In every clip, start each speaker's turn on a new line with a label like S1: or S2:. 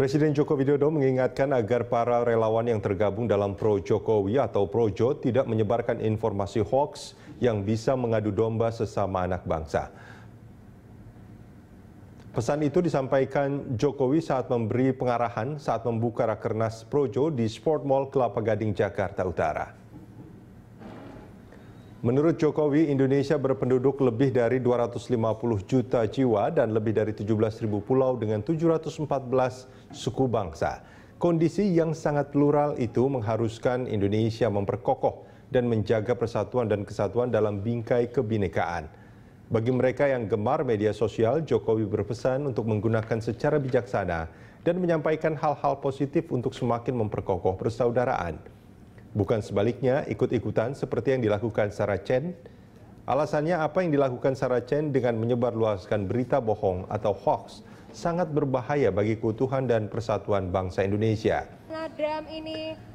S1: Presiden Joko Widodo mengingatkan agar para relawan yang tergabung dalam Pro Jokowi atau Projo tidak menyebarkan informasi hoax yang bisa mengadu domba sesama anak bangsa. Pesan itu disampaikan Jokowi saat memberi pengarahan saat membuka Rakernas Projo di Sport Mall Kelapa Gading, Jakarta Utara. Menurut Jokowi, Indonesia berpenduduk lebih dari 250 juta jiwa dan lebih dari 17 ribu pulau dengan 714 suku bangsa. Kondisi yang sangat plural itu mengharuskan Indonesia memperkokoh dan menjaga persatuan dan kesatuan dalam bingkai kebinekaan. Bagi mereka yang gemar media sosial, Jokowi berpesan untuk menggunakan secara bijaksana dan menyampaikan hal-hal positif untuk semakin memperkokoh persaudaraan. Bukan sebaliknya ikut-ikutan seperti yang dilakukan Sarah Chen. Alasannya apa yang dilakukan Sarah Chen dengan menyebarluaskan berita bohong atau hoax sangat berbahaya bagi keutuhan dan persatuan bangsa Indonesia.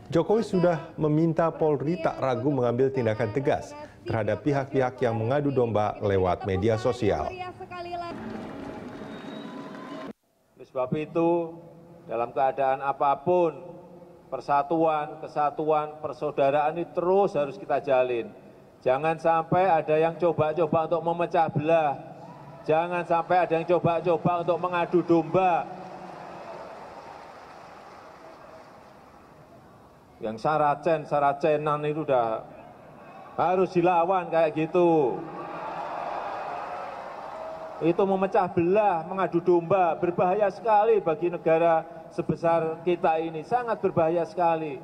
S1: Jokowi sudah meminta Polri tak ragu mengambil tindakan tegas terhadap pihak-pihak yang mengadu domba lewat media sosial.
S2: Sebab itu, dalam keadaan apa pun, persatuan, kesatuan, persaudaraan ini terus harus kita jalin. Jangan sampai ada yang coba-coba untuk memecah belah. Jangan sampai ada yang coba-coba untuk mengadu domba. Yang saracen, saracenan itu udah harus dilawan kayak gitu. Itu memecah belah, mengadu domba, berbahaya sekali bagi negara sebesar kita ini sangat berbahaya sekali